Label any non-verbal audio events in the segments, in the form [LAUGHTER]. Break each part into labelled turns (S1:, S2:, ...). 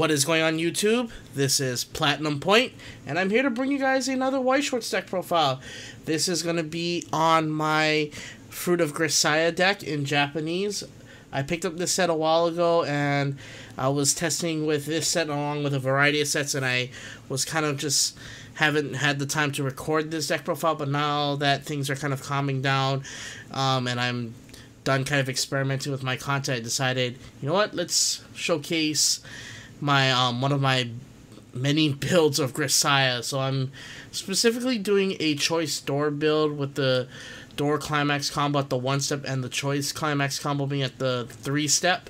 S1: What is going on YouTube? This is Platinum Point, and I'm here to bring you guys another Weiss Schwarz deck profile. This is going to be on my Fruit of Grisaia deck in Japanese. I picked up this set a while ago, and I was testing with this set along with a variety of sets, and I was kind of just haven't had the time to record this deck profile, but now that things are kind of calming down, um, and I'm done kind of experimenting with my content, I decided, you know what, let's showcase my um one of my many builds of Grisaia. So I'm specifically doing a choice door build with the door climax combo at the one step and the choice climax combo being at the three step.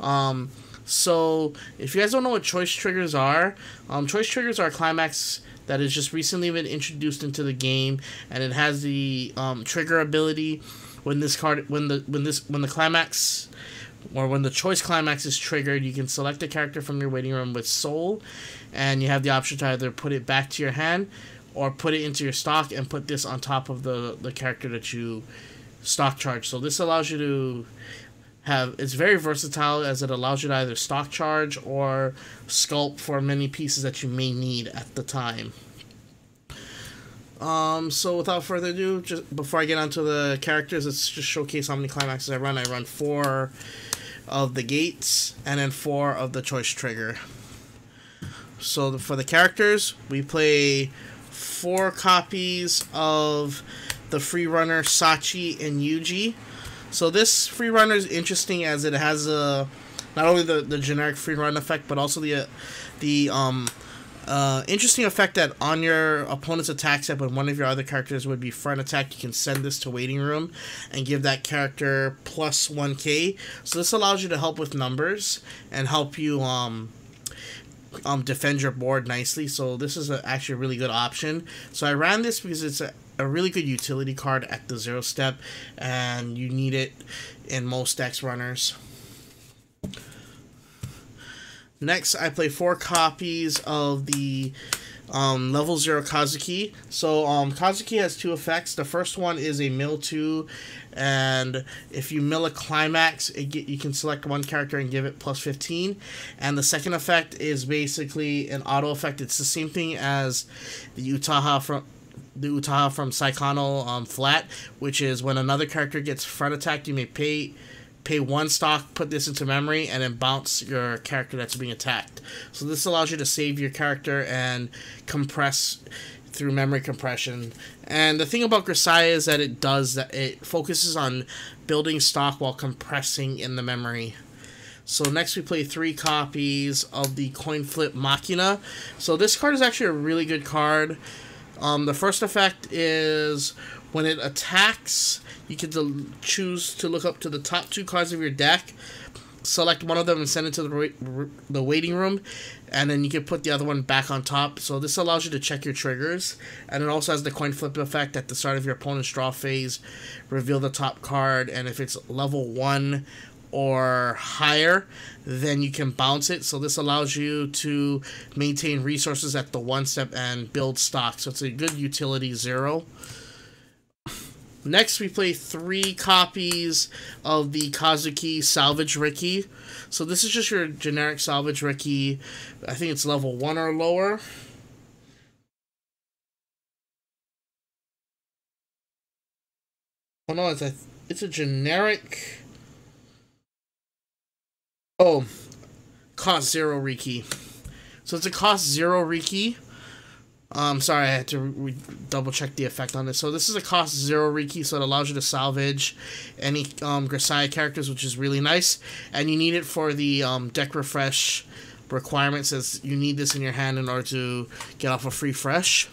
S1: Um, so if you guys don't know what choice triggers are, um, choice triggers are climax that has just recently been introduced into the game, and it has the um, trigger ability when this card when the when this when the climax or when the choice climax is triggered, you can select a character from your waiting room with soul, and you have the option to either put it back to your hand or put it into your stock and put this on top of the, the character that you stock charge. So this allows you to have it's very versatile as it allows you to either stock charge or sculpt for many pieces that you may need at the time. Um, so without further ado, just before I get onto the characters, let's just showcase how many climaxes I run. I run four of the gates and then four of the choice trigger. So the, for the characters, we play four copies of the free runner Sachi and Yuji. So this free runner is interesting as it has a not only the, the generic free run effect, but also the uh, the um uh, interesting effect that on your opponent's attack step, when one of your other characters would be front attack, you can send this to waiting room and give that character plus 1k. So this allows you to help with numbers and help you um, um, defend your board nicely. So this is a, actually a really good option. So I ran this because it's a, a really good utility card at the zero step, and you need it in most decks runners. Next, I play four copies of the um, level zero Kazuki. So um, Kazuki has two effects. The first one is a mill two, and if you mill a climax, get, you can select one character and give it plus fifteen. And the second effect is basically an auto effect. It's the same thing as the Utaha from the Utaha from Saekano um, flat, which is when another character gets front attacked, you may pay pay one stock, put this into memory, and then bounce your character that's being attacked. So this allows you to save your character and compress through memory compression. And the thing about Grisaia is that it does that it focuses on building stock while compressing in the memory. So next we play three copies of the Coin Flip Makina. So this card is actually a really good card. Um, the first effect is when it attacks, you can choose to look up to the top two cards of your deck, select one of them and send it to the, the waiting room, and then you can put the other one back on top. So this allows you to check your triggers, and it also has the coin flip effect at the start of your opponent's draw phase. Reveal the top card, and if it's level 1 or higher, then you can bounce it. So this allows you to maintain resources at the one step and build stock. So it's a good utility zero. Next, we play three copies of the Kazuki Salvage Riki. So this is just your generic Salvage Riki. I think it's level 1 or lower. Oh no, it's a, it's a generic... Oh, cost 0 Riki. So it's a cost 0 Riki. Um, sorry, I had to double check the effect on this. So this is a cost zero Riki, so it allows you to salvage any um, Grisaia characters, which is really nice. And you need it for the um, deck refresh requirement. Says you need this in your hand in order to get off a free fresh.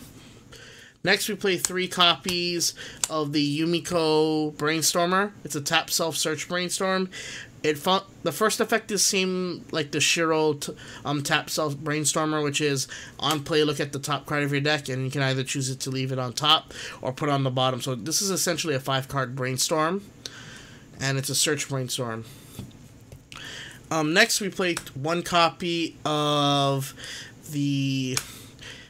S1: Next, we play three copies of the Yumiko Brainstormer. It's a tap self search brainstorm it fun- the first effect is same like the Shiro um tap self brainstormer, which is on play look at the top card of your deck, and you can either choose it to leave it on top or put on the bottom. So this is essentially a five card brainstorm, and it's a search brainstorm. Um, next we played one copy of the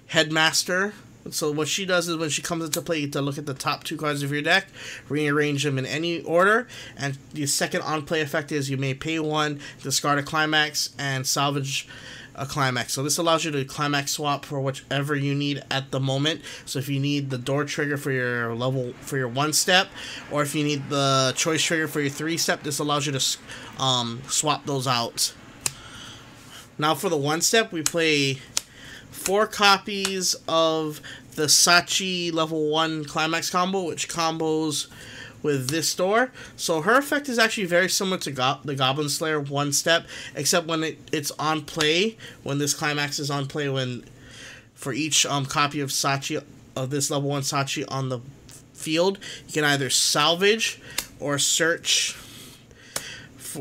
S1: Headmaster so what she does is when she comes into play, to look at the top two cards of your deck, rearrange them in any order, and the second on-play effect is you may pay one, discard a climax, and salvage a climax. So this allows you to climax swap for whichever you need at the moment. So if you need the door trigger for your level for your one step, or if you need the choice trigger for your three step, this allows you to um, swap those out. Now for the one step, we play four copies of the Sachi level one climax combo, which combos with this door. So her effect is actually very similar to Go the Goblin Slayer one step, except when it, it's on play, when this climax is on play, when for each um, copy of Sachi of this level one Sachi on the field, you can either salvage or search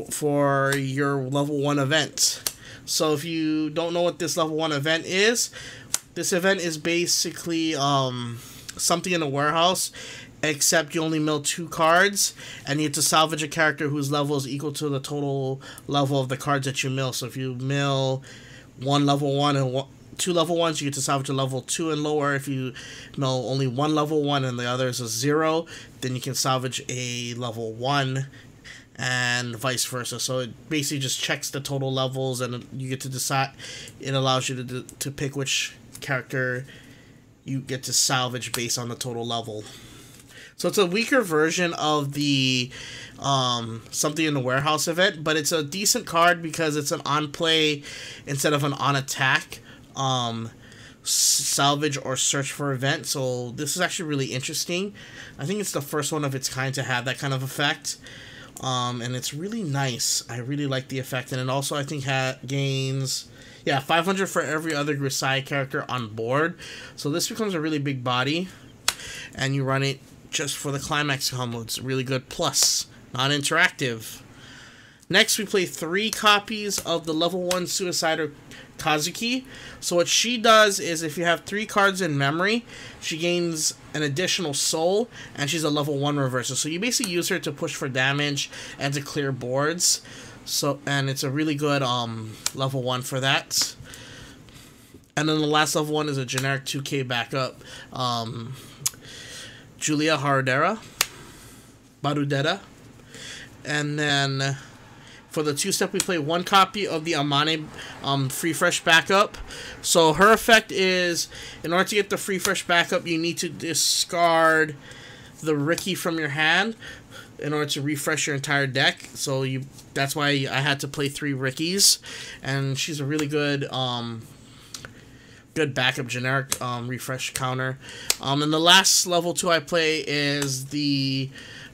S1: for your level one event. So if you don't know what this level one event is, this event is basically um, something in a warehouse except you only mill two cards, and you have to salvage a character whose level is equal to the total level of the cards that you mill. So if you mill one level one and one, two level ones, you get to salvage a level two and lower. If you mill only one level one and the other is a zero, then you can salvage a level one and vice versa. So it basically just checks the total levels, and you get to decide. It allows you to to pick which character you get to salvage based on the total level. So it's a weaker version of the um, something in the warehouse event, but it's a decent card because it's an on play instead of an on attack um, salvage or search for event. So this is actually really interesting. I think it's the first one of its kind to have that kind of effect. Um, and it's really nice. I really like the effect, and it also I think ha- gains yeah 500 for every other Grisaia character on board. So this becomes a really big body, and you run it just for the climax combo. It's really good. Plus, non-interactive. Next, we play three copies of the level 1 Suicider Kazuki. So what she does is if you have three cards in memory, she gains an additional soul, and she's a level 1 reverser. So you basically use her to push for damage and to clear boards. So and it's a really good um level 1 for that. And then the last level 1 is a generic 2k backup. Um, Julia Hardera, Barudera, and then for the two step we play one copy of the Amane um, free fresh backup. So her effect is in order to get the free fresh backup you need to discard the Riki from your hand in order to refresh your entire deck. So you that's why I had to play three Rikis, and she's a really good um, good backup generic um, refresh counter. Um, and the last level two I play is the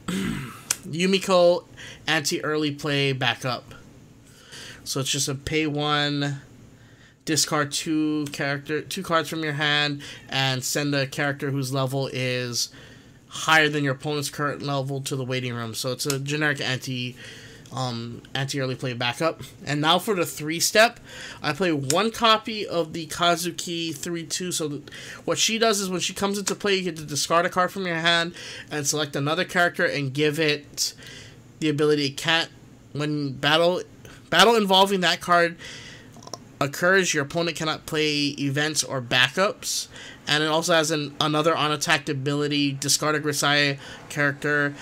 S1: [CLEARS THROAT] Yumiko anti early play backup. So it's just a pay one, discard two character two cards from your hand, and send a character whose level is higher than your opponent's current level to the waiting room. So it's a generic anti um, anti-early play backup. And now for the three step, I play one copy of the Kazuki 3-2. So what she does is when she comes into play, you get to discard a card from your hand and select another character and give it the ability can't when battle battle involving that card occurs, your opponent cannot play events or backups. And it also has an another on attack ability, discard a Grisaia character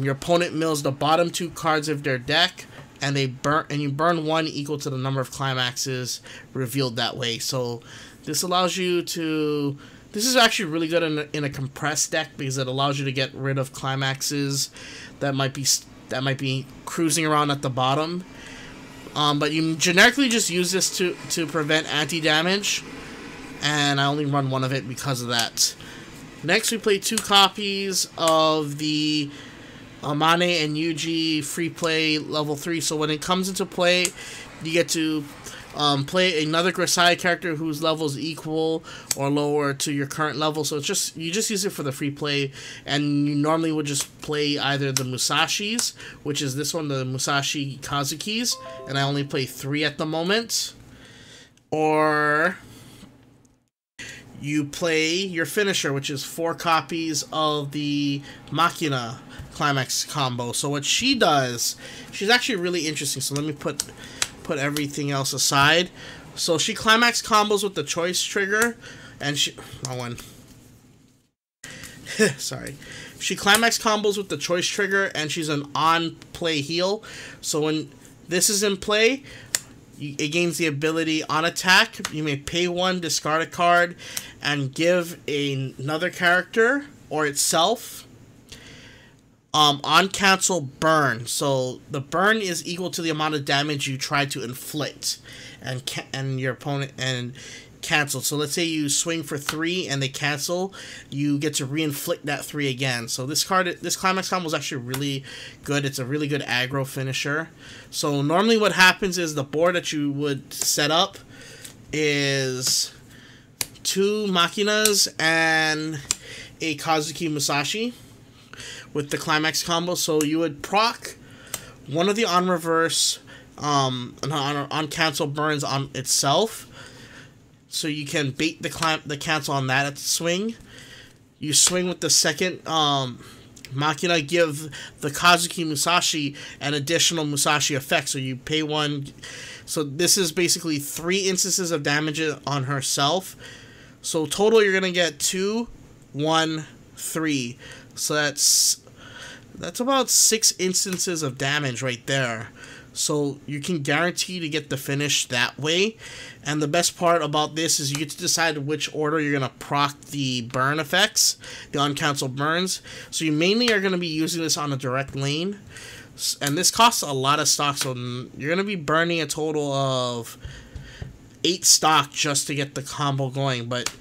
S1: your opponent mills the bottom two cards of their deck, and they burn and you burn one equal to the number of climaxes revealed that way. So this allows you to. This is actually really good in a, in a compressed deck because it allows you to get rid of climaxes that might be that might be cruising around at the bottom. Um, but you generically just use this to to prevent anti damage, and I only run one of it because of that. Next, we play two copies of the Amane and Yuji free play level 3. So when it comes into play, you get to um, play another Grisaia character whose level is equal or lower to your current level. So it's just you just use it for the free play, and you normally would just play either the Musashis, which is this one, the Musashi Kazukis, and I only play three at the moment, or you play your finisher, which is four copies of the Makina climax combo. So what she does, she's actually really interesting. So let me put put everything else aside. So she climax combos with the choice trigger, and she oh one. [LAUGHS] Sorry. She climax combos with the choice trigger, and she's an on play heal. So when this is in play, it gains the ability on attack. You may pay one, discard a card, and give a, another character or itself um, on cancel burn. So the burn is equal to the amount of damage you try to inflict, and and your opponent and cancel. So let's say you swing for three and they cancel, you get to reinflict that three again. So this card, this climax combo is actually really good. It's a really good aggro finisher. So normally what happens is the board that you would set up is two Makinas and a Kazuki Musashi with the climax combo. So you would proc one of the on reverse, um, on, on cancel burns on itself so you can bait the clamp the cancel on that at the swing. You swing with the second um, Makina give the Kazuki Musashi an additional Musashi effect. So you pay one. So this is basically three instances of damage on herself. So total you're gonna get two, one, three. So that's that's about six instances of damage right there. So you can guarantee to get the finish that way. And the best part about this is you get to decide which order you're going to proc the burn effects, the uncancelled burns. So you mainly are going to be using this on a direct lane. And this costs a lot of stock, so you're going to be burning a total of 8 stock just to get the combo going. But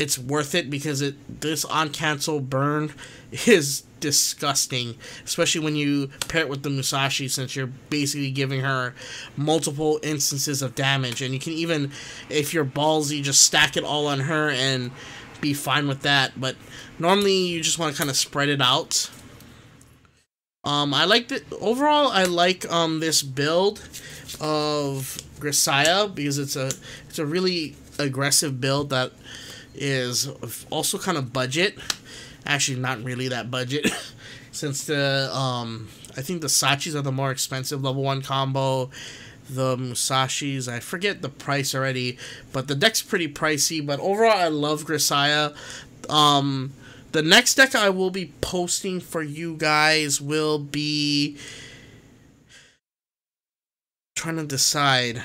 S1: it's worth it because it this on cancel burn [LAUGHS] is disgusting, especially when you pair it with the Musashi, since you're basically giving her multiple instances of damage. And you can even, if you're ballsy, just stack it all on her and be fine with that. But normally, you just want to kind of spread it out. Um, I like the overall. I like um this build of Grisaia because it's a it's a really aggressive build that is also kind of budget actually not really that budget. [LAUGHS] Since the um I think the Sachis are the more expensive level 1 combo. The Musashis I forget the price already but the deck's pretty pricey but overall I love Grisaia um the next deck I will be posting for you guys will be trying to decide.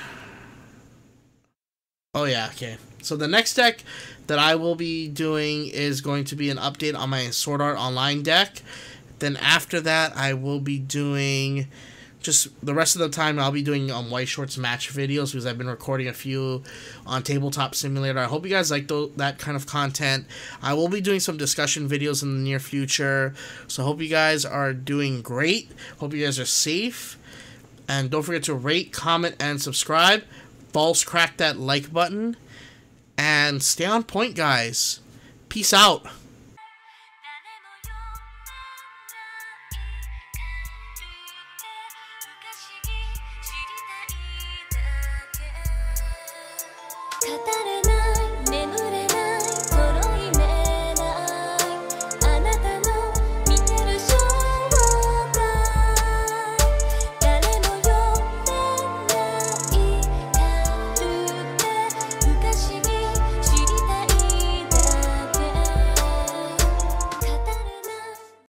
S1: Oh yeah okay so the next deck that I will be doing is going to be an update on my Sword Art Online deck. Then after that, I will be doing just the rest of the time I'll be doing um, Weiss-Schwarz match videos because I've been recording a few on Tabletop Simulator. I hope you guys like th- that kind of content. I will be doing some discussion videos in the near future. So hope you guys are doing great. Hope you guys are safe. And don't forget to rate, comment, and subscribe. Balls crack that like button. And stay on point, guys. Peace out. [LAUGHS]